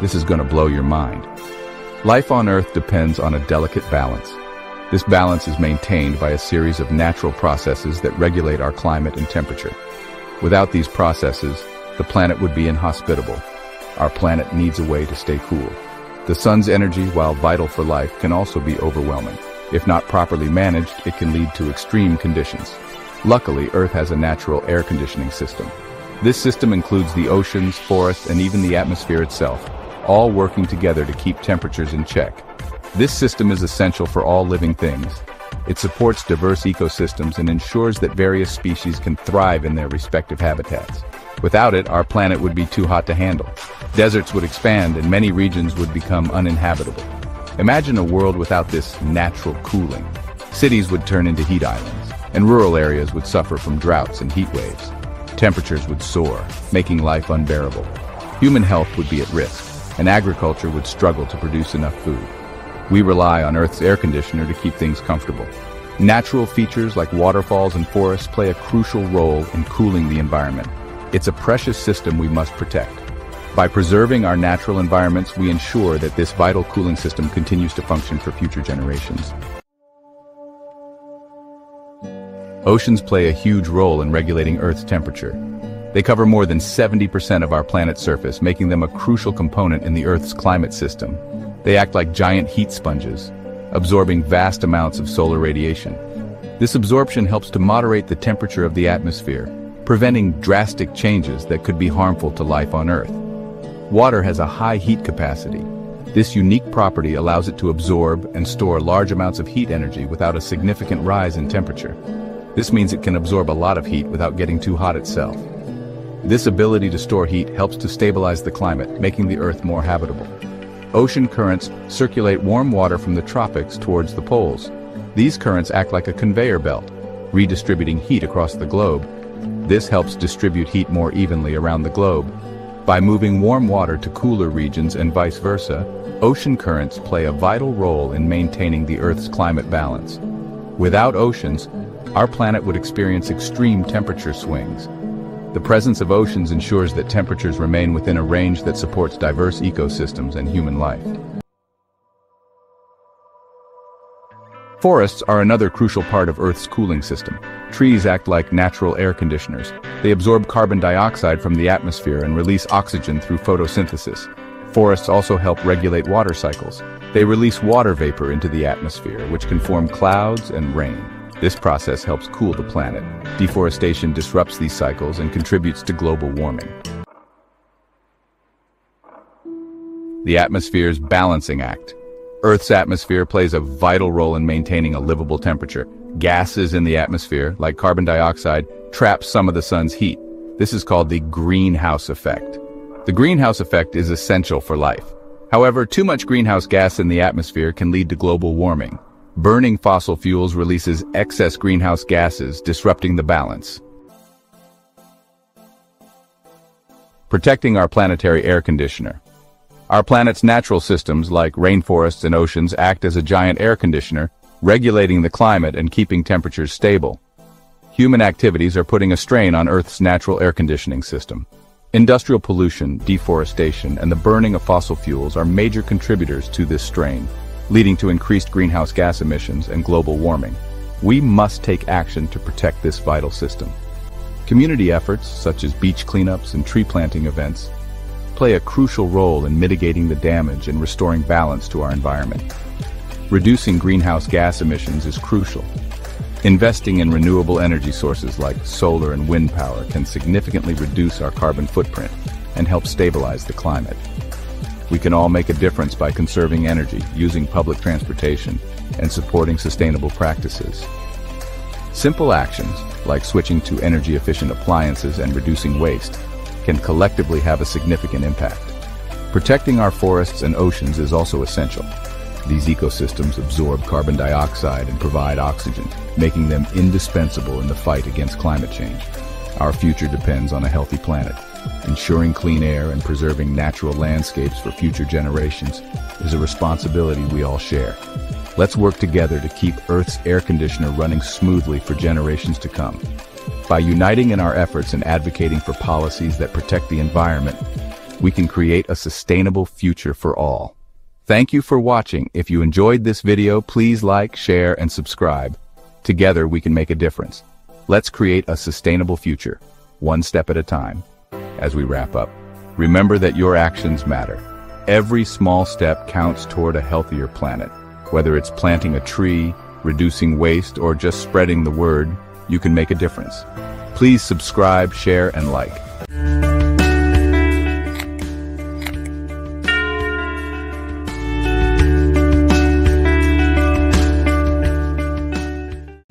This is going to blow your mind. Life on Earth depends on a delicate balance. This balance is maintained by a series of natural processes that regulate our climate and temperature. Without these processes, the planet would be inhospitable. Our planet needs a way to stay cool. The sun's energy, while vital for life, can also be overwhelming. If not properly managed, it can lead to extreme conditions. Luckily, Earth has a natural air conditioning system. This system includes the oceans, forests, and even the atmosphere itself, all working together to keep temperatures in check. This system is essential for all living things. It supports diverse ecosystems and ensures that various species can thrive in their respective habitats. Without it, our planet would be too hot to handle. Deserts would expand and many regions would become uninhabitable. Imagine a world without this natural cooling. Cities would turn into heat islands, and rural areas would suffer from droughts and heat waves. Temperatures would soar, making life unbearable. Human health would be at risk, and agriculture would struggle to produce enough food. We rely on Earth's air conditioner to keep things comfortable. Natural features like waterfalls and forests play a crucial role in cooling the environment. It's a precious system we must protect. By preserving our natural environments, we ensure that this vital cooling system continues to function for future generations. Oceans play a huge role in regulating Earth's temperature. They cover more than 70% of our planet's surface, making them a crucial component in the Earth's climate system. They act like giant heat sponges, absorbing vast amounts of solar radiation. This absorption helps to moderate the temperature of the atmosphere, preventing drastic changes that could be harmful to life on Earth. Water has a high heat capacity. This unique property allows it to absorb and store large amounts of heat energy without a significant rise in temperature. This means it can absorb a lot of heat without getting too hot itself. This ability to store heat helps to stabilize the climate, making the Earth more habitable. Ocean currents circulate warm water from the tropics towards the poles. These currents act like a conveyor belt, redistributing heat across the globe. This helps distribute heat more evenly around the globe. By moving warm water to cooler regions and vice versa, ocean currents play a vital role in maintaining the Earth's climate balance. Without oceans, our planet would experience extreme temperature swings. The presence of oceans ensures that temperatures remain within a range that supports diverse ecosystems and human life. Forests are another crucial part of Earth's cooling system. Trees act like natural air conditioners. They absorb carbon dioxide from the atmosphere and release oxygen through photosynthesis. Forests also help regulate water cycles. They release water vapor into the atmosphere, which can form clouds and rain. This process helps cool the planet. Deforestation disrupts these cycles and contributes to global warming. The atmosphere's balancing act. Earth's atmosphere plays a vital role in maintaining a livable temperature. Gases in the atmosphere, like carbon dioxide, trap some of the sun's heat. This is called the greenhouse effect. The greenhouse effect is essential for life. However, too much greenhouse gas in the atmosphere can lead to global warming. Burning fossil fuels releases excess greenhouse gases, disrupting the balance. Protecting our planetary air conditioner. Our planet's natural systems, like rainforests and oceans, act as a giant air conditioner, regulating the climate and keeping temperatures stable. Human activities are putting a strain on Earth's natural air conditioning system. Industrial pollution, deforestation, and the burning of fossil fuels are major contributors to this strain leading to increased greenhouse gas emissions and global warming. We must take action to protect this vital system. Community efforts, such as beach cleanups and tree planting events, play a crucial role in mitigating the damage and restoring balance to our environment. Reducing greenhouse gas emissions is crucial. Investing in renewable energy sources like solar and wind power can significantly reduce our carbon footprint and help stabilize the climate. We can all make a difference by conserving energy, using public transportation, and supporting sustainable practices. Simple actions, like switching to energy-efficient appliances and reducing waste, can collectively have a significant impact. Protecting our forests and oceans is also essential. These ecosystems absorb carbon dioxide and provide oxygen, making them indispensable in the fight against climate change. Our future depends on a healthy planet. Ensuring clean air and preserving natural landscapes for future generations is a responsibility we all share. Let's work together to keep Earth's air conditioner running smoothly for generations to come. By uniting in our efforts and advocating for policies that protect the environment, we can create a sustainable future for all. Thank you for watching. If you enjoyed this video, please like, share, and subscribe. Together, we can make a difference. Let's create a sustainable future, one step at a time. As we wrap up, remember that your actions matter. Every small step counts toward a healthier planet. Whether it's planting a tree, reducing waste, or just spreading the word, you can make a difference. Please subscribe, share, and like.